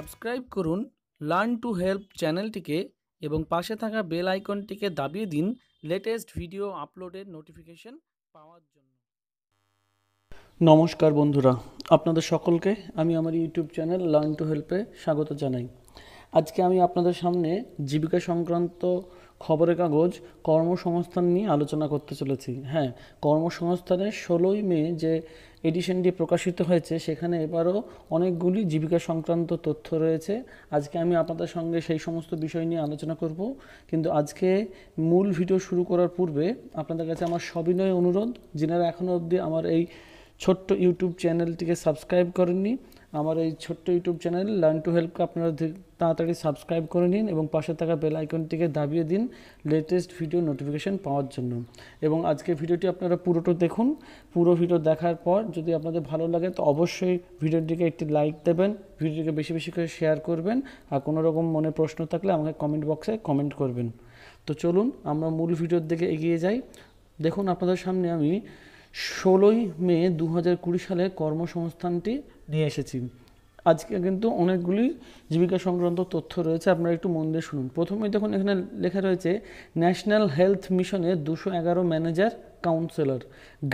Subscribe করুন, learn to help চ্যানেলটিকে এবং পাশে থাকা বেল আইকনটিকে দাবিয়ে দিন লেটেস্ট ভিডিও আপলোডের নোটিফিকেশন পাওয়ার জন্য। নমস্কার বন্ধুরা, আপনাদের সকলকে আমি আমার ইউটিউব চ্যানেল লার্ন টু হেল্পে স্বাগত জানাই। আজকে আমি আপনাদের সামনে জীবিকা সংক্রান্ত খবরের কাগজ কর্মসংস্থান নিয়ে আলোচনা করতে চলেছি। হ্যাঁ কর্মসংস্থানের ষোলোই মে যে এডিশনটি প্রকাশিত হয়েছে, সেখানে এবারও অনেকগুলি জীবিকা সংক্রান্ত তথ্য রয়েছে। আজকে আমি আপনাদের সঙ্গে সেই সমস্ত বিষয় নিয়ে আলোচনা করব, কিন্তু আজকে মূল ভিডিও শুরু করার পূর্বে আপনাদের কাছে আমার সবিনয় অনুরোধ, যিনারা এখনও অবধি আমার এই ছোট্ট ইউটিউব চ্যানেলটিকে সাবস্ক্রাইব করেননি আমার এই ছোট্ট ইউটিউব চ্যানেল লার্ন টু হেল্পকে আপনারা তাড়াতাড়ি সাবস্ক্রাইব করে নিন এবং পাশে থাকা বেল আইকনটিকে দাবিয়ে দিন লেটেস্ট ভিডিও নোটিফিকেশন পাওয়ার জন্য। এবং আজকে ভিডিওটি আপনারা পুরোটা দেখুন। পুরো ভিডিও দেখার পর যদি আপনাদের ভালো লাগে তো অবশ্যই ভিডিওটিকে একটি লাইক দেবেন ভিডিওটিকে বেশি বেশি করে শেয়ার করবেন আর কোনো রকম মনে প্রশ্ন থাকলে আমাকে কমেন্ট বক্সে কমেন্ট করবেন। তো চলুন আমরা মূল ভিডিওর দিকে এগিয়ে যাই। দেখুন আপনাদের সামনে আমি ষোলোই মে দু হাজার কুড়ি সালে কর্মসংস্থানটি নিয়ে এসেছি। আজকে কিন্তু অনেকগুলি জীবিকা সংক্রান্ত তথ্য রয়েছে, আপনারা একটু মন দিয়ে শুনুন। প্রথমে দেখুন, এখানে লেখা রয়েছে, ন্যাশনাল হেলথ মিশনে দুশো এগারো ম্যানেজার, কাউন্সেলর,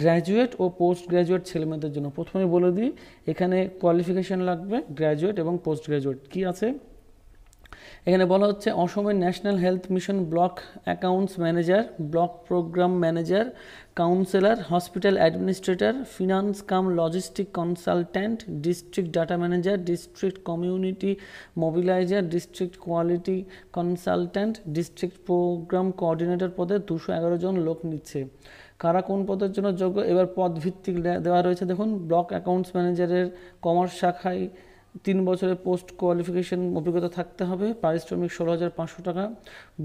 গ্র্যাজুয়েট ও পোস্ট গ্র্যাজুয়েট ছেলেমেয়েদের জন্য। প্রথমে বলে দিই, এখানে কোয়ালিফিকেশান লাগবে, গ্র্যাজুয়েট এবং পোস্ট গ্র্যাজুয়েট কী আছে? এখানে বলা হচ্ছে অসমের national health mission block accounts manager, block programme manager, counsellor, hospital administrator, finance cum logistic consultant, district data manager, district community mobiliser, district quality consultant, district programme coordinator পদে দুশো এগারো জন লোক নিচ্ছে। কারা কোন পদের জন্য যোগ্য? এবার পদ ভিত্তিক দেওয়া রয়েছে। দেখুন, ব্লক অ্যাকাউন্টস ম্যানেজারের কমার্স শাখায় তিন বছরের পোস্ট কোয়ালিফিকেশন অভিজ্ঞতা থাকতে হবে। পারিশ্রমিক ষোলো হাজার পাঁচশো টাকা।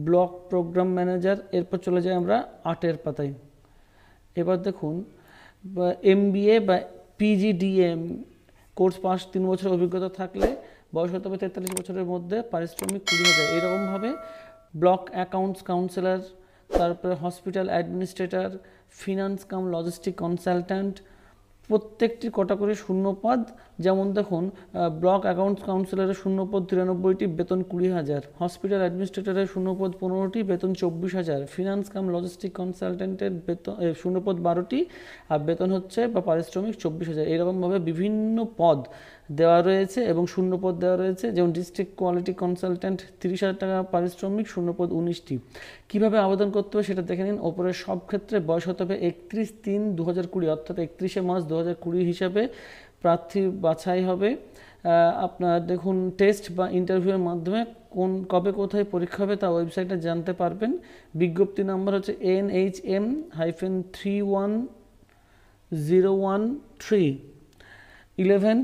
ব্লক প্রোগ্রাম ম্যানেজার, এরপর চলে যাই আমরা আটের পাতায়। এবার দেখুন এম বা পিজিডিএম কোর্স পাস তিন বছরের অভিজ্ঞতা থাকলে বয়স হতে হবে তেতাল্লিশ বছরের মধ্যে, পারিশ্রমিক কুড়ি হাজার। এরকমভাবে ব্লক অ্যাকাউন্টস কাউন্সিলর, তারপরে hospital administrator, finance cum logistic consultant প্রত্যেকটি কটা করে শূন্যপদ, যেমন দেখুন ব্লক অ্যাকাউন্টস কাউন্সিলরের শূন্যপদ তিরানব্বইটি, বেতন কুড়ি হাজার। হসপিটাল অ্যাডমিনিস্ট্রেটরের শূন্যপদ পনেরোটি, বেতন চব্বিশ হাজার। ফিনান্স কাম লজিস্টিক কনসালটেন্টের বেতন শূন্যপদ বারোটি, আর বেতন হচ্ছে বা পারিশ্রমিক চব্বিশ হাজার। এরকমভাবে বিভিন্ন পদ দেওয়া রয়েছে এবং শূন্যপদ দেওয়া রয়েছে, যেমন ডিস্ট্রিক্ট কোয়ালিটি কনসালট্যান্ট তিরিশ হাজার টাকা পারিশ্রমিক, শূন্যপদ উনিশটি। কীভাবে আবেদন করতে হবে সেটা দেখে নিন। ওপরের সব ক্ষেত্রে বয়স হতে হবে একত্রিশ তিন দু হাজার কুড়ি, অর্থাৎ একত্রিশে মার্চ দু হাজার কুড়ি হিসাবে প্রার্থী বাছাই হবে। আপনার দেখুন টেস্ট বা ইন্টারভিউয়ের মাধ্যমে কোন কবে কোথায় পরীক্ষা হবে তা ওয়েবসাইটে জানতে পারবেন। বিজ্ঞপ্তি নাম্বার হচ্ছে N H M hyphen three one zero one three eleven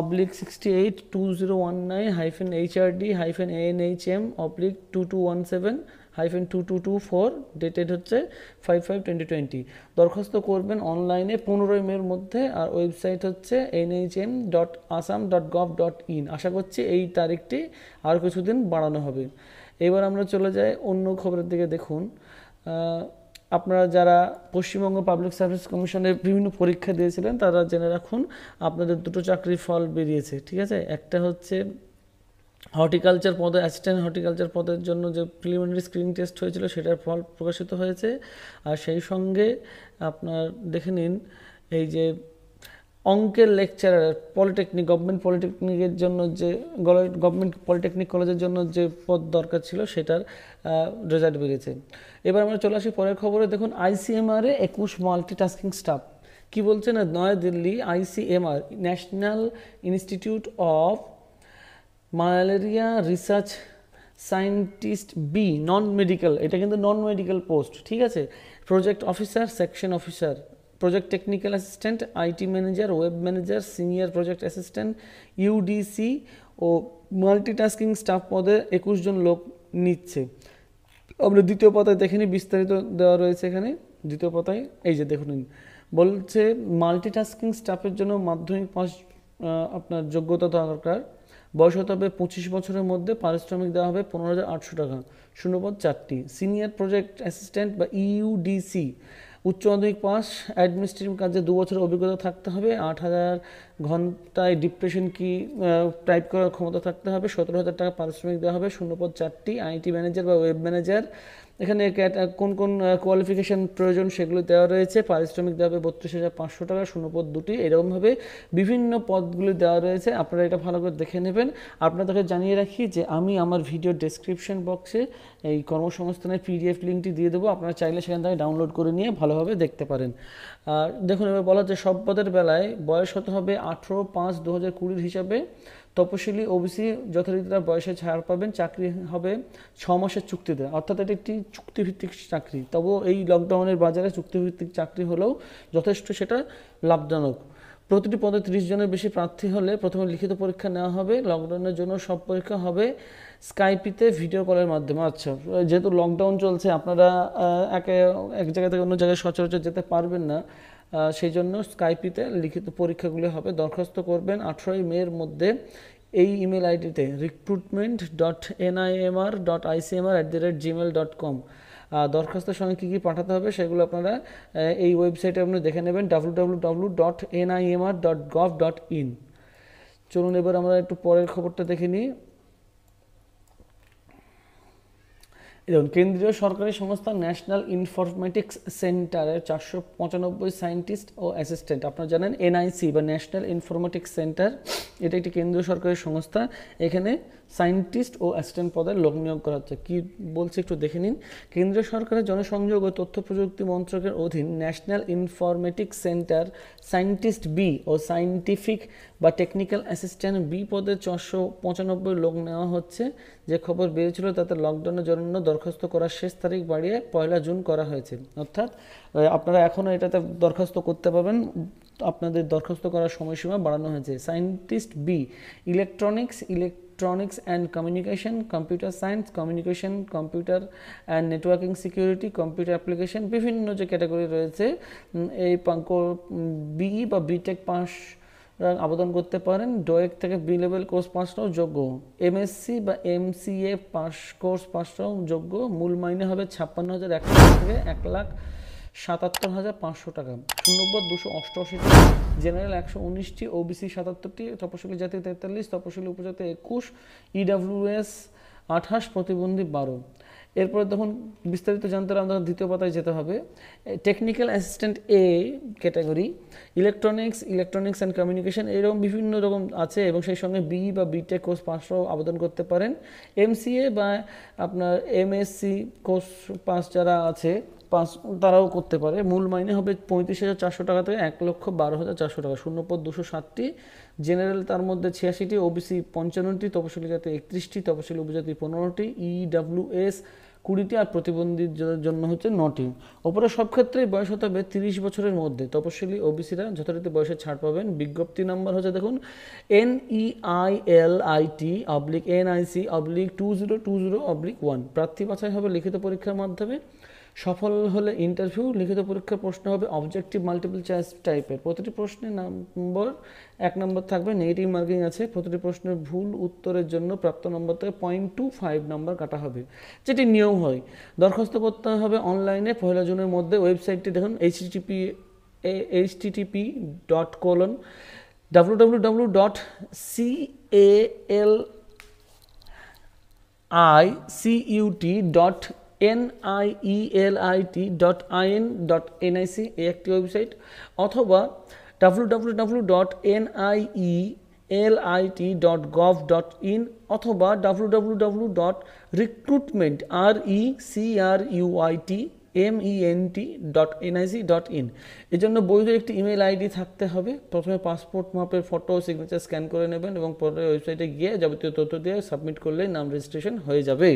oblique sixty eight two zero one nine hyphen HRD hyphen N H M oblique two two one seven hyphen two two two four dated হচ্ছে five five twenty twenty দরখাস্ত করবেন অনলাইনে পনেরোই মের মধ্যে আর website হচ্ছে NHM dot Assam dot gov dot in আশা করছি এই তারিখটি আর কিছুদিন বাড়ানো হবে। এবার আমরা চলে যাই অন্য খবরের দিকে দেখুন। আপনারা যারা পশ্চিমবঙ্গ পাবলিক সার্ভিস কমিশনের বিভিন্ন পরীক্ষা দিয়েছিলেন, তারা জেনে রাখুন, আপনাদের দুটো চাকরির ফল বেরিয়েছে, ঠিক আছে? একটা হচ্ছে হর্টিকালচার পদে অ্যাসিস্ট্যান্ট হর্টিকালচার পদের জন্য যে প্রিলিমিনারি স্ক্রিন টেস্ট হয়েছিল, সেটার ফল প্রকাশিত হয়েছে। আর সেই সঙ্গে আপনার দেখে নিন, এই যে অঙ্কের লেকচারার পলিটেকনিক গভর্নমেন্ট পলিটেকনিকের জন্য যে গভর্নমেন্ট পলিটেকনিক কলেজের জন্য যে পদ দরকার ছিল সেটার রেজাল্ট বেরিয়েছে। এবার আমরা চলে আসি পরের খবরে। দেখুন আইসিএমআরে একুশ মাল্টিটাস্কিং স্টাফ কি বলছে না? New Delhi ICMR national institute of malaria research scientist B non medical এটা কিন্তু নন মেডিকেল পোস্ট ঠিক আছে? Project officer section officer project technical assistant IT manager web manager senior project assistant UDC O multitasking staff পদে একুশ জন লোক নিচ্ছে। আমরা দ্বিতীয় পাতায় দেখে নিই, বিস্তারিত দেওয়া রয়েছে এখানে। দ্বিতীয় পাতায়, এই যে দেখুন, বলছে মাল্টিটাস্কিং স্টাফের জন্য মাধ্যমিক পাস আপনার যোগ্যতা দরকার। বয়স হতে হবে পঁচিশ বছরের মধ্যে, পারিশ্রমিক দেওয়া হবে পনেরো হাজার আটশো টাকা। শূন্যপদ চারটি। সিনিয়র প্রজেক্ট অ্যাসিস্ট্যান্ট বা ইউডিসি উচ্চ মাধ্যমিক পাস অ্যাডমিনিস্ট্রেটিভ কাজে দু বছর অভিজ্ঞতা থাকতে হবে, আট হাজার ঘন্টায় ডিপ্রেশন কি টাইপ করার ক্ষমতা থাকতে হবে, সতেরো হাজার টাকা পারিশ্রমিক দেওয়া হবে, শূন্যপদ চারটি আইটি ম্যানেজার বা ওয়েব ম্যানেজার এখানে কোন কোন কোয়ালিফিকেশান প্রয়োজন সেগুলো দেওয়া রয়েছে। পারিশ্রমিক দেওয়া হবে বত্রিশ হাজার পাঁচশো টাকা, শূন্যপদ দুটি। এরকমভাবে বিভিন্ন পদগুলি দেওয়া রয়েছে। আপনারা এটা ভালো করে দেখে নেবেন। আপনাদেরকে জানিয়ে রাখি যে আমি আমার ভিডিও ডেসক্রিপশন বক্সে এই কর্মসংস্থানের পিডিএফ লিঙ্কটি দিয়ে দেবো। আপনারা চাইলে সেখান থেকে ডাউনলোড করে নিয়ে ভালোভাবে দেখতে পারেন। আর দেখুন, এবার বলা হচ্ছে সব পদের বেলায় বয়স হতে হবে আঠেরো পাঁচ দু হাজার কুড়ির হিসাবে। তপশিলি ওবিসি যথারীতি তার বয়সে ছাড় পাবেন, চাকরি হবে ছ মাসের চুক্তিতে। অর্থাৎ এটি একটি চুক্তিভিত্তিক চাকরি। তবুও এই লকডাউনের বাজারে চুক্তিভিত্তিক চাকরি হলেও যথেষ্ট সেটা লাভজনক। প্রতিটি পদে ত্রিশ জনের বেশি প্রার্থী হলে প্রথমে লিখিত পরীক্ষা নেওয়া হবে। লকডাউনের জন্য সব পরীক্ষা হবে স্কাইপিতে ভিডিও কলের মাধ্যমে। আচ্ছা যেহেতু লকডাউন চলছে, আপনারা একে, এক জায়গা থেকে অন্য জায়গায় সচরাচর যেতে পারবেন না। সেই জন্য স্কাইপিতে লিখিত পরীক্ষাগুলি হবে। দরখাস্ত করবেন আঠেরোই মের মধ্যে। এই ইমেল আইডিতে recruitment dot NIMR dot ICMR at the rate Gmail dot com দরখাস্তের সঙ্গে কী কী পাঠাতে হবে সেগুলো আপনারা এই ওয়েবসাইটে আপনি দেখে নেবেন W W W dot NIMR dot gov dot in চলুন এবার আমরা একটু পরের খবরটা দেখে নিই। দেখুন, কেন্দ্রীয় সরকারি সংস্থা ন্যাশনাল ইনফরমেটিক্স সেন্টারের চারশো পঁচানব্বই সায়েন্টিস্ট ও অ্যাসিস্ট্যান্ট আপনারা জানেন এনআইসি বা ন্যাশনাল ইনফরমেটিক্স সেন্টার এটা একটি কেন্দ্রীয় সরকারি সংস্থা। এখানে সায়েন্টিস্ট ও অ্যাসিস্ট্যান্ট পদে লোক নিয়োগ করা হচ্ছে। কী বলছে একটু দেখে নিন। কেন্দ্রীয় সরকারের জনসংযোগ ও তথ্য প্রযুক্তি মন্ত্রকের অধীন national informatic centre scientist B ও সায়েন্টিফিক বা টেকনিক্যাল অ্যাসিস্ট্যান্ট বি পদে চারশো পঁচানব্বই লোক নেওয়া হচ্ছে। যে খবর বেরিয়েছিল তাতে লকডাউনের জন্য দরখাস্ত করার শেষ তারিখ বাড়িয়ে পয়লা জুন করা হয়েছে। অর্থাৎ আপনারা এখনও এটাতে দরখাস্ত করতে পারবেন। আপনাদের দরখাস্ত করার সময়সীমা বাড়ানো হয়েছে। Scientist B electronics electronics and communication computer science communication computer and networking security computer application বিভিন্ন যে ক্যাটাগরি রয়েছে এই বিই বা বিটেক পাস আবেদন করতে পারেন। ডোয়েক থেকে বি লেভেল কোর্স পাসটাও যোগ্য। এমএসসি বা এমসিএ পাস কোর্স পাসটাও যোগ্য। মূল মাইনে হবে ছাপ্পান্ন হাজার একশো থেকে এক লাখ সাতাত্তর হাজার পাঁচশো টাকা। শূন্যব্বদ দুশো অষ্টআশিটি জেনারেল একশো উনিশটি, ওবিসি সাতাত্তরটি, তপশিলি জাতি তেতাল্লিশ, তপশিলি উপজাতি একুশ, ইডাব্লিউএস আঠাশ, প্রতিবন্ধী বারো। এরপরে তখন বিস্তারিত জানতে হলে আমাদের দ্বিতীয় পাতায় যেতে হবে। Technical assistant A category electronics electronics and communication এরকম বিভিন্ন রকম আছে এবং সেই সঙ্গে বি বা বিটেক কোর্স পাসরাও আবেদন করতে পারেন। এমসিএ বা আপনার এমএসসি কোর্স পাস যারা আছে পাঁচ, তারাও করতে পারে। মূল মাইনে হবে পঁয়ত্রিশ হাজার চারশো টাকা থেকে এক লক্ষ বারো হাজার চারশো টাকা। শূন্যপদ দুশো ষাটটি। জেনারেল তার মধ্যে ছিয়াশিটি। ওবিসি পঞ্চান্নটি। তপশিলি জাতি একত্রিশটি। তপশিলি উপজাতি পনেরোটি। ইডাব্লিউএস কুড়িটি। আর প্রতিবন্ধীর জন্য হচ্ছে নটি। ওপরে সব ক্ষেত্রেই বয়স হতে হবে তিরিশ বছরের মধ্যে। তপশিলি ওবিসিরা যথারীতি বয়সে ছাড় পাবেন। বিজ্ঞপ্তি নাম্বার হচ্ছে, দেখুন N E I L I T oblique N I C oblique two zero two zero oblique one প্রার্থী বাছাই হবে লিখিত পরীক্ষার মাধ্যমে। সফল হলে ইন্টারভিউ লিখিত পরীক্ষার প্রশ্ন হবে অবজেক্টিভ মাল্টিপল চয়েস টাইপের প্রতিটি প্রশ্নের নম্বর এক নম্বর থাকবে নেগেটিভ মার্কিং আছে, প্রতিটি প্রশ্নের ভুল উত্তরের জন্য প্রাপ্ত নম্বর থেকে পয়েন্ট টু ফাইভ নম্বর কাটা হবে, যেটি নিয়ম হয়। দরখাস্ত করতে হবে অনলাইনে পয়লা জুনের মধ্যে ওয়েবসাইটটি দেখুন HTP HTTP dot colon W W W dot C A L I C UT dot NIELIT dot IN dot NIC এই একটি ওয়েবসাইট অথবা W W W dot NIE LIT dot gov dot in অথবা W W W dot recruitment R E C R UIT M ENT dot NIC dot in এর জন্য বৈধ একটি email ID থাকতে হবে। প্রথমে পাসপোর্ট মাপের ফটো সিগনেচার স্ক্যান করে নেবেন এবং পরে ওয়েবসাইটে গিয়ে যাবতীয় তথ্য দিয়ে সাবমিট করলেই নাম রেজিস্ট্রেশন হয়ে যাবে।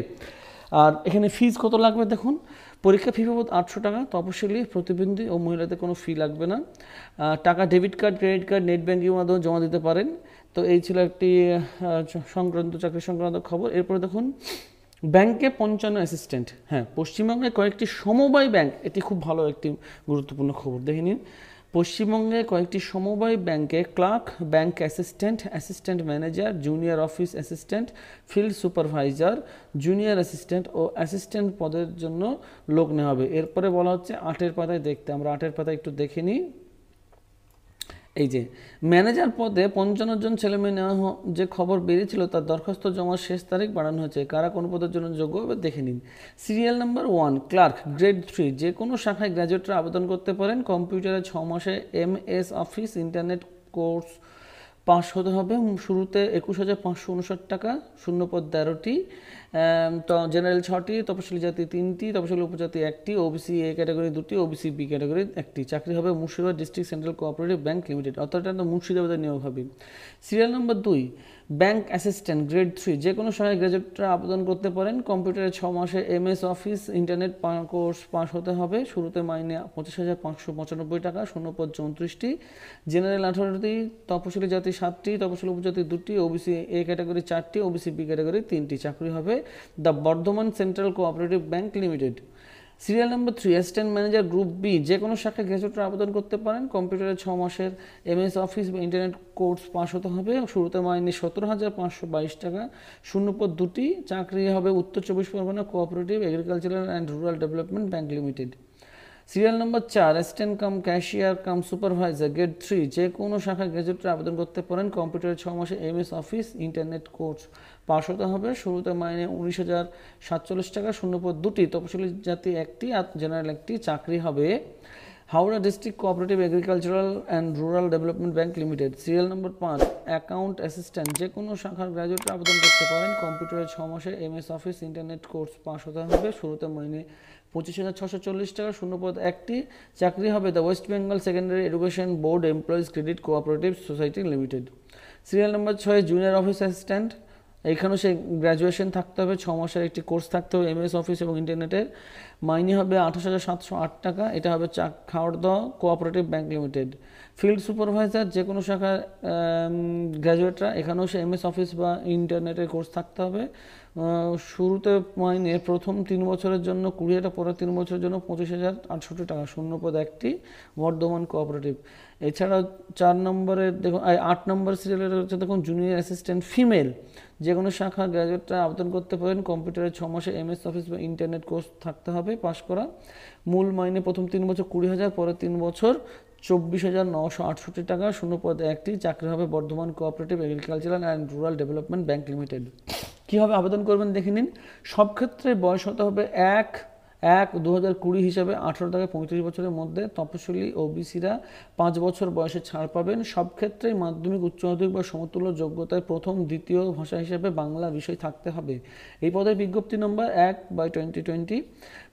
আর এখানে ফিজ কত লাগবে দেখুন? পরীক্ষা ফি বাবদ আটশো টাকা, তপশিলি, প্রতিবন্ধী ও মহিলাদের কোনো ফি লাগবে না। টাকা debit card credit card net banking মাধ্যমে জমা দিতে পারেন। তো এই ছিল একটি সংক্রান্ত, চাকরি সংক্রান্ত খবর। এরপরে দেখুন ব্যাংকে পঞ্চান্ন অ্যাসিস্ট্যান্ট হ্যাঁ পশ্চিমবঙ্গে কয়েকটি সমবায় ব্যাংক এটি খুব ভালো একটি গুরুত্বপূর্ণ খবর। দেখে নিন। পশ্চিমবঙ্গে কয়েকটি সমবায় ব্যাংকে clerk, bank assistant assistant manager, junior office assistant, field supervisor, junior assistant ও অ্যাসিস্ট্যান্ট পদের জন্য লোক নেওয়া হবে। এরপরে বলা হচ্ছে আটের পাতায় দেখতে, আমরা আটের পাতায় একটু দেখে নিই। এই যে, ম্যানেজার পদে পঞ্চান্ন জন ছেলে মেয়ে নেওয়া যে খবর বেরিয়েছিল তার দরখাস্ত জমার শেষ তারিখ বাড়ানো হয়েছে। কারা কোন পদের জন্য যোগ্য এবার দেখে নিন। Serial number one, clerk, grade three, যে কোনো শাখায় গ্র্যাজুয়েটরা আবেদন করতে পারেন। কম্পিউটারে ছ মাসে M S office, internet course হতে হবে। শুরুতে একুশ হাজার পাঁচশো উনষাট টাকা, শূন্যপদ তেরোটি। জেনারেল ছটি, তপশিলি জাতি তিনটি, তপশিলি উপজাতি একটি ওবিসি এ ক্যাটাগরি দুটি ওবিসি বি ক্যাটাগরি একটি। চাকরি হবে Murshidabad district central cooperative bank limited, অর্থাৎ এটা মুর্শিদাবাদের নিয়োগ হবে। সিরিয়াল নম্বর দুই ব্যাংক অ্যাসিস্ট্যান্ট গ্রেড থ্রি, যে কোনো সময় গ্র্যাজুয়েটরা আবেদন করতে পারেন। কম্পিউটারে ছ মাসে MS office, internet course pass হতে হবে। শুরুতে মাইনে পঁচিশ হাজার পাঁচশো পঁচানব্বই টাকা, শূন্যপদ চৌত্রিশটি। জেনারেল আঠারোটি, তপশিলি জাতি সাতটি, তপশিলি উপজাতি দুটি, ওবিসি এ ক্যাটাগরি চারটি, ওবিসি বি ক্যাটাগরি তিনটি। চাকরি হবে the Bardhaman central cooperative bank limited. Serial number three assistant manager group B যে কোনো শাখায় গ্র্যাজুয়েটরা আবেদন করতে পারেন। কম্পিউটারে ছ মাসের এমএস অফিস বা ইন্টারনেট কোর্স পাস হতে হবে। শুরুতে মাইনে সতেরো হাজার পাঁচশো বাইশ টাকা। শূন্যপদ দুটি, চাকরি হবে উত্তর চব্বিশ Pargana cooperative agricultural and rural development bank limited serial number চার assistant cum cashier cum supervisor gate three যে কোনো শাখায় গ্র্যাজুয়েটরা আবেদন করতে পারেন। কম্পিউটারে ছ মাসে MS office internet course pass হতে হবে। শুরুতে মাইনে উনিশ হাজার সাতচল্লিশ টাকা, শূন্যপদ দুটি। তপশিলি জাতি একটি জেনারেল একটি চাকরি হবে। Howrah district cooperative agricultural and rural development bank limited serial number পাঁচ অ্যাকাউন্ট অ্যাসিস্ট্যান্ট যে কোনো শাখার গ্র্যাজুয়েটরা আবেদন করতে পারেন। কম্পিউটারে ছ মাসে MS office internet course pass হতে হবে। শুরুতে মাইনে পঁচিশ হাজার ছশো চল্লিশ টাকা, শূন্যপদ একটি। চাকরি হবে the West Bengal secondary education board employees credit cooperative society limited serial number ছয় জুনিয়র অফিস অ্যাসিস্ট্যান্ট এখানেও সে গ্র্যাজুয়েশন থাকতে হবে, ছ মাসের একটি কোর্স থাকতে হবে এমএস অফিস এবং ইন্টারনেটের মাইনে হবে আঠাশ হাজার সাতশো আট টাকা, এটা হবে চাক খাওয়ারদ cooperative bank limited field supervisor যে কোনো শাখার গ্র্যাজুয়েটরা এখানেও সে এমএস অফিস বা ইন্টারনেটের কোর্স থাকতে হবে। শুরুতে মাইনে প্রথম তিন বছরের জন্য কুড়ি হাজার পরের তিন বছরের জন্য পঁচিশ হাজার আটষট্টি টাকা শূন্য শূন্যপদ একটি বর্ধমান কোঅপারেটিভ এছাড়াও চার নম্বরের দেখুন আট নম্বর সিরিয়ালের হচ্ছে দেখুন জুনিয়র অ্যাসিস্ট্যান্ট ফিমেল যে কোনো শাখা গ্র্যাজুয়েটরা আবেদন করতে পারেন কম্পিউটারের ছ মাসে এমএস অফিস বা ইন্টারনেট কোর্স থাকতে হবে পাশ করা। মূল মাইনে প্রথম তিন বছর কুড়ি হাজার, পরের তিন বছর চব্বিশ হাজার নশো আটষট্টি টাকা শূন্য পদে একটি। চাকরি হবে Bardhaman cooperative agricultural and rural development bank limited কীভাবে আবেদন করবেন দেখে নিন। সব ক্ষেত্রে বয়স হতে হবে এক এক দু হাজার কুড়ি হিসাবে আঠারো থেকে পঁয়ত্রিশ বছরের মধ্যে তফসিলি ও বিসিরা পাঁচ বছর বয়সে ছাড় পাবেন। সব ক্ষেত্রেই মাধ্যমিক, উচ্চ মাধ্যমিক বা সমতুল্য যোগ্যতায় প্রথম, দ্বিতীয় ভাষা হিসাবে বাংলা বিষয় থাকতে হবে। এই পদের বিজ্ঞপ্তি নম্বর এক বাই টোয়েন্টি টোয়েন্টি।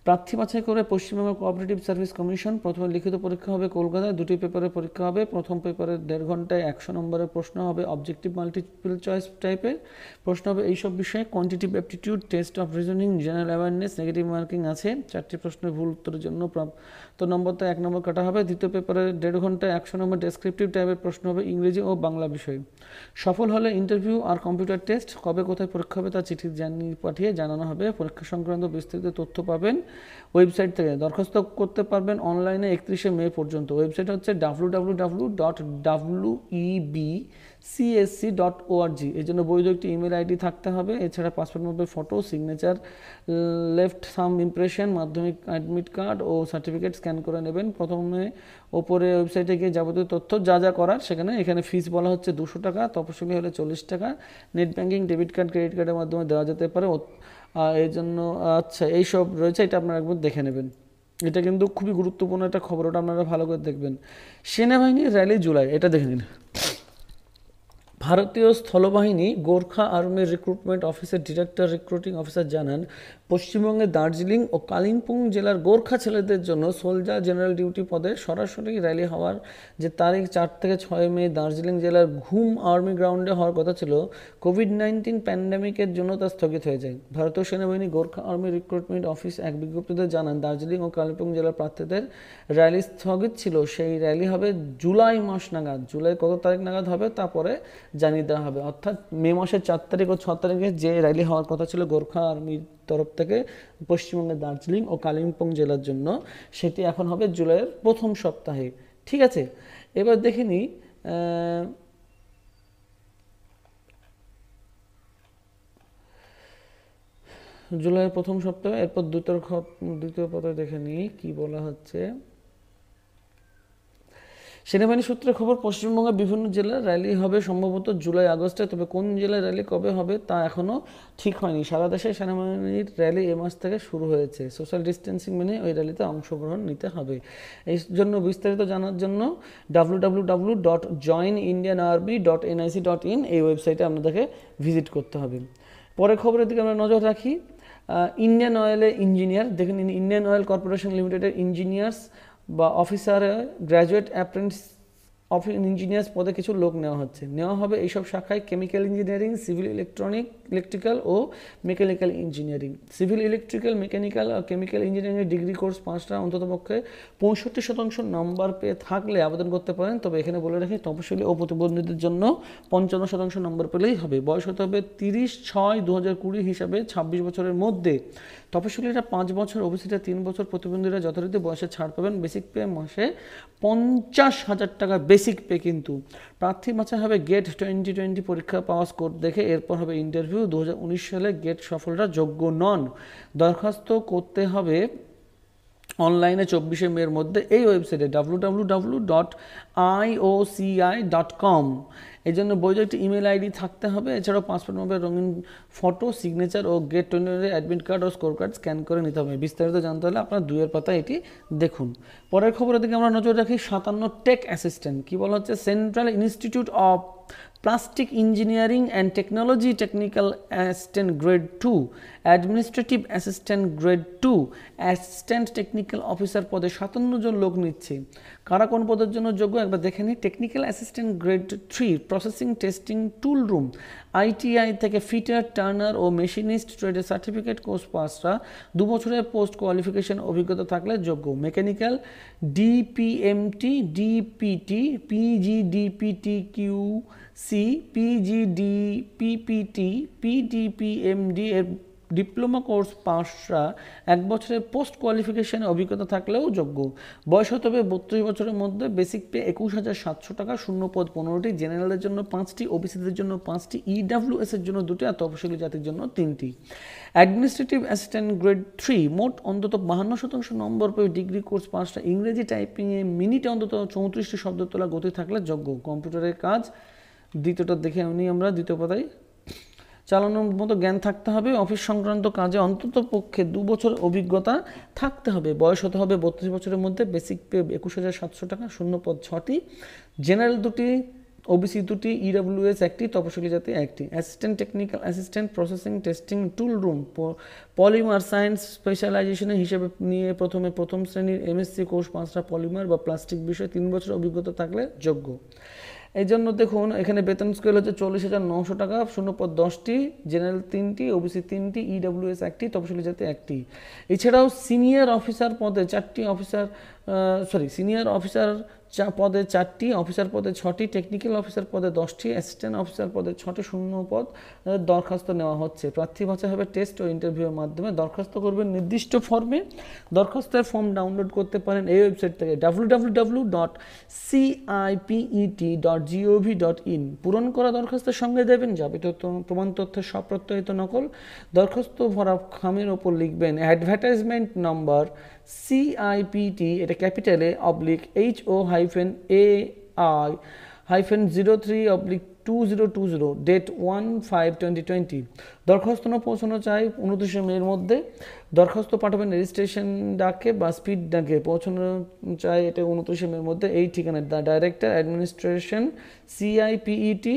প্রার্থী বাছাই করে পশ্চিমবঙ্গ কোঅপারেটিভ সার্ভিস কমিশন প্রথমে লিখিত পরীক্ষা হবে কলকাতায়, দুটি পেপারের পরীক্ষা হবে। প্রথম পেপারে দেড় ঘন্টায় একশো নম্বরের প্রশ্ন হবে অবজেক্টিভ মাল্টিপল চয়েস টাইপের প্রশ্ন হবে এইসব বিষয়ে quantitative aptitude test of reasoning general awareness negative marking আছে। চারটি প্রশ্নের ভুল উত্তরের জন্য প্রাপ্ত নম্বরটা এক নম্বর কাটা হবে। দ্বিতীয় পেপারে দেড় ঘণ্টা একশো নম্বর ডেসক্রিপটিভ টাইপের প্রশ্ন হবে ইংরেজি ও বাংলা বিষয়ে। সফল হলে ইন্টারভিউ আর কম্পিউটার টেস্ট কবে কোথায় পরীক্ষা হবে তা চিঠি জানিয়ে পাঠিয়ে জানানো হবে। পরীক্ষা সংক্রান্ত বিস্তারিত তথ্য পাবেন ওয়েবসাইট থেকে। দরখাস্ত করতে পারবেন অনলাইনে একত্রিশে মে পর্যন্ত। ওয়েবসাইট হচ্ছে W W W dot W B CSC dot ORG এর জন্য বৈধ একটি ইমেল আইডি থাকতে হবে। এছাড়া পাসপোর্ট মধ্যে ফটো সিগনেচার লেফট সাম ইমপ্রেশন মাধ্যমিক অ্যাডমিট কার্ড ও সার্টিফিকেট স্ক্যান করে নেবেন। প্রথমে ওপরে ওয়েবসাইটে গিয়ে যাবতীয় তথ্য যা যা করার সেখানে এখানে ফিস বলা হচ্ছে দুশো টাকা তপশিলি হলে চল্লিশ টাকা। Net banking debit card credit কার্ডের মাধ্যমে দেওয়া যেতে পারে। এই জন্য আচ্ছা এইসব রয়েছে, এটা আপনারা একবার দেখে নেবেন। এটা কিন্তু খুবই গুরুত্বপূর্ণ একটা খবর, ওটা আপনারা ভালো করে দেখবেন। সেনাবাহিনীর র্যালি জুলাই, এটা দেখে নিন। ভারতীয় স্থলবাহিনী গোর্খা আর্মির রিক্রুটমেন্ট অফিসের ডিরেক্টর রিক্রুটিং অফিসার জানান পশ্চিমবঙ্গের দার্জিলিং ও কালিম্পং জেলার গোর্খা ছেলেদের জন্য সোলজার জেনারেল ডিউটি পদে সরাসরি র্যালি হওয়ার যে তারিখ চার থেকে ছয় মে দার্জিলিং জেলার ঘুম আর্মি গ্রাউন্ডে হওয়ার কথা ছিল, কোভিড নাইন্টিন প্যান্ডামিকের জন্য তা স্থগিত হয়ে যায়। ভারতীয় সেনাবাহিনী গোর্খা আর্মি রিক্রুটমেন্ট অফিস এক বিজ্ঞপ্তিতে জানান, দার্জিলিং ও কালিম্পং জেলার প্রার্থীদের র্যালি স্থগিত ছিল। সেই র্যালি হবে জুলাই মাস নাগাদ। জুলাই কত তারিখ নাগাদ হবে তারপরে জানিয়ে দেওয়া হবে। অর্থাৎ মে মাসের চার তারিখ ও ছ তারিখে যে র্যালি হওয়ার কথা ছিল, গোর্খা আর্মির তরফ থেকে পশ্চিমবঙ্গের দার্জিলিং ও কালিম্পং জেলার জন্য সেটি এখন হবে জুলাইয়ের প্রথম সপ্তাহে। ঠিক আছে? এবার দেখে নিই জুলাইয়ের প্রথম সপ্তাহে, এরপর দ্বিতীয় দ্বিতীয় পথে দেখে নিই কী বলা হচ্ছে? সেনাবাহিনী সূত্রে খবর, পশ্চিমবঙ্গের বিভিন্ন জেলার র্যালি হবে সম্ভবত জুলাই, আগস্টে। তবে কোন জেলায় র্যালি কবে হবে তা এখনও ঠিক হয়নি। সারা দেশে সেনাবাহিনীর র্যালি এ মাস থেকে শুরু হয়েছে। সোশ্যাল ডিস্টেন্সিং মেনে ওই র্যালিতে অংশগ্রহণ নিতে হবে। এই জন্য বিস্তারিত জানার জন্য W W W dot join Indian army dot NIC dot in এই ওয়েবসাইটে আপনাদেরকে ভিজিট করতে হবে। পরের খবরের দিকে আমরা নজর রাখি। ইন্ডিয়ান অয়েলে ইঞ্জিনিয়ার, দেখেন, ইন্ডিয়ান অয়েল কর্পোরেশন লিমিটেডের ইঞ্জিনিয়ার্স বা officer graduate apprentice of engineers পদে কিছু লোক নেওয়া হচ্ছে। নেওয়া হবে এইসব শাখায় chemical engineering, civil electronic electrical ও mechanical engineering civil electrical mechanical আর কেমিক্যাল ইঞ্জিনিয়ারিং ডিগ্রি কোর্স পাঁচটা, অন্ততপক্ষে পঁয়ষট্টি শতাংশ নাম্বার পেয়ে থাকলে আবেদন করতে পারেন। তবে এখানে বলে রাখি তপশিলি ও প্রতিবন্ধীদের জন্য পঞ্চান্ন শতাংশ নম্বর পেলেই হবে। বয়স হতে হবে তিরিশ ছয় দু হাজার কুড়ি হিসাবে ছাব্বিশ বছরের মধ্যে। তপশিলীরা পাঁচ বছর ওবিসিটা তিন বছর, প্রতিবন্ধীরা যথারীতি বয়সে ছাড় পাবেন। বেসিক পে মাসে পঞ্চাশ হাজার টাকা বেসিক পে কিন্তু। প্রার্থী বাছা হবে গেট টোয়েন্টি টোয়েন্টি পরীক্ষা পাওয়া স্কোর দেখে, এরপর হবে ইন্টারভিউ দু হাজার উনিশ সালে গেট সফলরা যোগ্য নন। দরখাস্ত করতে হবে অনলাইনে চব্বিশে মের মধ্যে। এই ওয়েবসাইটে W W W dot IOCL dot com এই জন্য বইতে একটি ইমেল আইডি থাকতে হবে। এছাড়াও পাসপোর্ট নম্বর রঙিন ফটো সিগনেচার ও গেট টোয়েন্টি অ্যাডমিট কার্ড ও স্কোর কার্ড স্ক্যান করে নিতে হবে। বিস্তারিত জানতে হলে আপনার দুইয়ের পাতা এটি দেখুন। পরের খবরের দিকে আমরা নজর রাখি সাতান্ন টেক অ্যাসিস্ট্যান্ট কী বলা হচ্ছে? Central institute of plastic engineering and technology technical assistant grade two administrative assistant grade two assistant technical officer পদে সাতান্ন জন লোক নিচ্ছে। কারা কোন পদের জন্য যোগ্য। একবার দেখে নিই। Technical assistant grade three processing testing tool room ITI থেকে ফিটার টার্নার ও মেশিনিস্ট ট্রেডের সার্টিফিকেট কোর্স পাসরা দু বছরের পোস্ট কোয়ালিফিকেশন অভিজ্ঞতা থাকলে যোগ্য। Mechanical DPMT DPT PG DPT Q C PGD PPT PDPMD এর ডিপ্লোমা কোর্স পাশরা এক বছরের পোস্ট কোয়ালিফিকেশানে অভিজ্ঞতা থাকলেও যোগ্য। বয়স হতে হবে বত্রিশ বছরের মধ্যে। বেসিক পে একুশ হাজার সাতশো টাকা। শূন্য পদ পনেরোটি। জেনারেলের জন্য পাঁচটি। ওবিসিদের জন্য পাঁচটি। ইডাব্লিউএস এর জন্য দুটি। আর তফসিলি জাতির জন্য তিনটি। Administrative assistant grade three. মোট অন্তত বাহান্ন শতাংশ নম্বর পেয়ে ডিগ্রি কোর্স পাঁচটা ইংরেজি টাইপিংয়ে মিনিটে অন্তত চৌত্রিশটি শব্দ তোলা গতি থাকলে যোগ্য। কম্পিউটারের কাজ। দ্বিতীয়টা দেখে নিই আমরা। দ্বিতীয় পাতায়। চালানোর মতো জ্ঞান থাকতে হবে। অফিস সংক্রান্ত কাজে অন্তত পক্ষে দু বছর অভিজ্ঞতা থাকতে হবে। বয়স হতে হবে বত্রিশ বছরের মধ্যে। বেসিক পে একুশ হাজার সাতশো টাকা, শূন্য পদ ছটি। জেনারেল দুটি, ওবিসি দুটি ইডাব্লিউএস একটি, তপশিলি জাতি একটি। Assistant technical assistant processing testing tool room polymer science স্পেশালাইজেশনের হিসেবে নিয়ে প্রথমে প্রথম শ্রেণির এমএসসি কোর্স পাঁচটা পলিমার বা প্লাস্টিক বিষয়ে তিন বছর অভিজ্ঞতা থাকলে যোগ্য। এই জন্য দেখুন, এখানে বেতন স্কেল হচ্ছে চল্লিশ হাজার নশো টাকা, শূন্যপদ দশটি জেনারেল তিনটি ওবিসি তিনটি ইডাব্লিউএস একটি তপশিলি জাতি একটি। এছাড়াও সিনিয়র অফিসার পদে চারটি অফিসার সরি সিনিয়র অফিসার চা পদে চারটি অফিসার পদে ছটি টেকনিক্যাল অফিসার পদে দশটি অ্যাসিস্ট্যান্ট অফিসার পদে ছটি শূন্য পদ দরখাস্ত নেওয়া হচ্ছে। প্রার্থী বাছা হবে টেস্ট ও ইন্টারভিউয়ের মাধ্যমে দরখাস্ত করবেন নির্দিষ্ট ফর্মে দরখাস্তের ফর্ম ডাউনলোড করতে পারেন এই ওয়েবসাইট থেকে W W W dot CIPET dot GOV dot in পূরণ করা দরখাস্তের সঙ্গে দেবেন যাবে তথ্য, প্রমাণ তথ্যের সপ্রত্যয়িত নকল। দরখাস্ত ভরা খামের ওপর লিখবেন অ্যাডভার্টাইজমেন্ট নাম্বার সিআইপিটি এটা ক্যাপিটালে oblique H O hyphen A I hyphen zero three oblique two zero two zero date one five twenty twenty দরখাস্ত না পৌঁছানো চাই উনত্রিশে মের মধ্যে। দরখাস্ত পাঠাবেন রেজিস্ট্রেশন ডাকে বা স্পিড ডাকে। পৌঁছানো চাই এটা উনত্রিশে মের মধ্যে। এই ঠিকানায় the director administration CIPET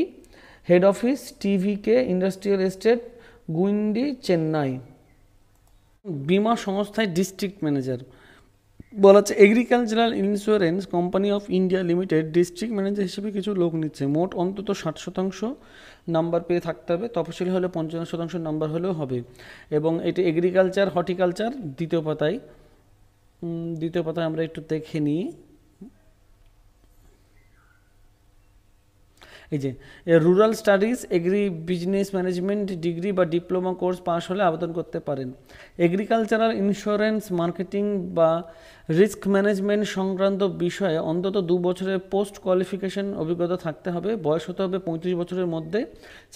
head office TVK industrial estate Guindy, Chennai. বিমা সংস্থায় ডিস্ট্রিক্ট ম্যানেজার বলা হচ্ছে agricultural insurance company of India limited district manager হিসেবে কিছু লোক নিচ্ছে। মোট অন্তত ষাট শতাংশ নাম্বার পেয়ে থাকতে হবে। তফসিলি হলে পঞ্চান্ন শতাংশ নাম্বার হলেও হবে। এবং এটি এগ্রিকালচার হর্টিকালচার দ্বিতীয় পাতায়। দ্বিতীয় পাতায় আমরা একটু দেখে নিই। এই যে rural studies agri business management degree বা ডিপ্লোমা কোর্স পাস হলে আবেদন করতে পারেন। এগ্রিকালচারাল ইন্স্যুরেন্স মার্কেটিং বা রিস্ক ম্যানেজমেন্ট সংক্রান্ত বিষয়ে অন্তত দু বছরের পোস্ট কোয়ালিফিকেশন অভিজ্ঞতা থাকতে হবে। বয়স হতে হবে পঁয়ত্রিশ বছরের মধ্যে।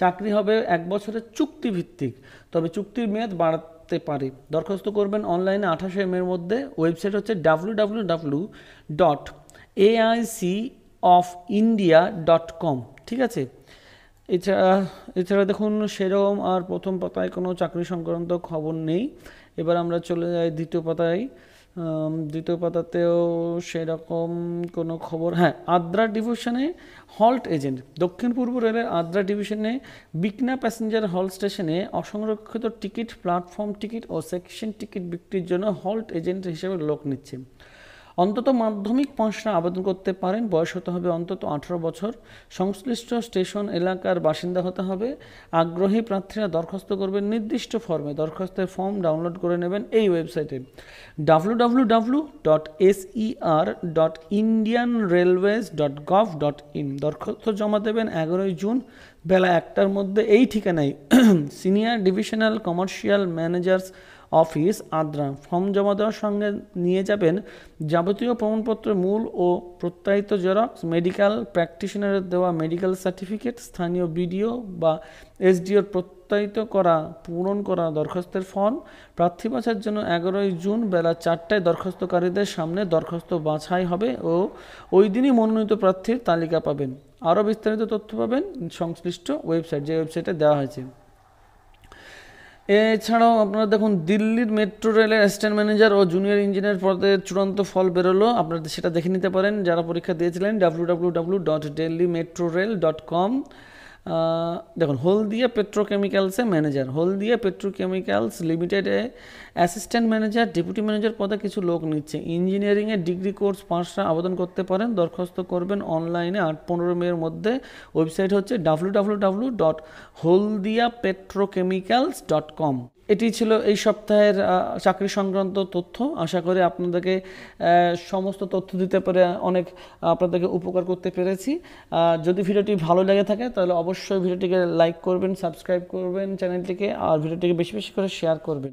চাকরি হবে এক বছরের চুক্তিভিত্তিক। তবে চুক্তির মেয়াদ বাড়াতে পারে। দরখাস্ত করবেন অনলাইনে আঠাশে মের মধ্যে। ওয়েবসাইট হচ্ছে W W W dot AIC of India dot com ঠিক আছে? এছাড়া এছাড়া দেখুন, সেরকম আর প্রথম পাতায় কোনো চাকরি সংক্রান্ত খবর নেই। এবার আমরা চলে যাই দ্বিতীয় পাতায়। দ্বিতীয় পাতাতেও সেরকম কোনো খবর হ্যাঁ আদ্রা ডিভিশনে হল্ট এজেন্ট, দক্ষিণ পূর্ব রেলের আদ্রা ডিভিশনে বিকনা প্যাসেঞ্জার হল স্টেশনে অসংরক্ষিত টিকিট, প্ল্যাটফর্ম টিকিট ও সেকশন টিকিট বিক্রির জন্য হল্ট এজেন্ট হিসেবে লোক নিচ্ছে। অন্তত মাধ্যমিক পাঁচরা আবেদন করতে পারেন। বয়স হতে হবে অন্তত আঠারো বছর। সংশ্লিষ্ট স্টেশন এলাকার বাসিন্দা হতে হবে। আগ্রহী প্রার্থীরা দরখাস্ত করবেন নির্দিষ্ট ফর্মে। দরখাস্তের ফর্ম ডাউনলোড করে নেবেন এই ওয়েবসাইটে। W W W dot SER dot Indian railways dot gov dot in দরখাস্ত জমা দেবেন এগারোই জুন বেলা একটার মধ্যে। এই ঠিকানায় senior divisional commercial manager's office Adra. Form জমা দেওয়ার সঙ্গে নিয়ে যাবেন যাবতীয় প্রমাণপত্রের মূল ও প্রত্যায়িত জেরক্স মেডিকেল প্র্যাকটিশনারের দেওয়া মেডিকেল সার্টিফিকেট, স্থানীয় বিডিও বা এসডিওর প্রত্যায়িত করা, পূরণ করা দরখাস্তের ফর্ম। প্রার্থী বাছার জন্য এগারোই জুন বেলা চারটায় দরখাস্তকারীদের সামনে দরখাস্ত বাছাই হবে ও ওই দিনই মনোনীত প্রার্থীর তালিকা পাবেন। আরও বিস্তারিত তথ্য পাবেন সংশ্লিষ্ট ওয়েবসাইট, যে ওয়েবসাইটে দেওয়া হয়েছে। এছাড়াও আপনারা দেখুন দিল্লির মেট্রো রেলের অ্যাসিস্ট্যান্ট ম্যানেজার ও জুনিয়র ইঞ্জিনিয়ার পদে চূড়ান্ত ফল বেরোলো। আপনারা সেটা দেখে নিতে পারেন। যারা পরীক্ষা দিয়েছিলেন W W W dot Delhi metro rail dot com দেখুন, হলদিয়া পেট্রোকেমিক্যালসে ম্যানেজার হলদিয়া পেট্রোকেমিক্যালস লিমিটেডে অ্যাসিস্ট্যান্ট ম্যানেজার ডেপুটি ম্যানেজার পদে কিছু লোক নিচ্ছে। ইঞ্জিনিয়ারিংয়ে ডিগ্রি কোর্স পাঁচটা আবেদন করতে পারেন, দরখাস্ত করবেন অনলাইনে আট পনেরো মেয়ের মধ্যে। ওয়েবসাইট হচ্ছে W W W dot Haldia petrochemicals dot com এটি ছিল এই সপ্তাহের চাকরি সংক্রান্ত তথ্য। আশা করি আপনাদেরকে সমস্ত তথ্য দিতে পারে অনেক আপনাদেরকে উপকার করতে পেরেছি। যদি ভিডিওটি ভালো লেগে থাকে, তাহলে অবশ্যই ভিডিওটিকে লাইক করবেন, সাবস্ক্রাইব করবেন চ্যানেলটিকে, আর ভিডিওটিকে বেশি বেশি করে শেয়ার করবেন।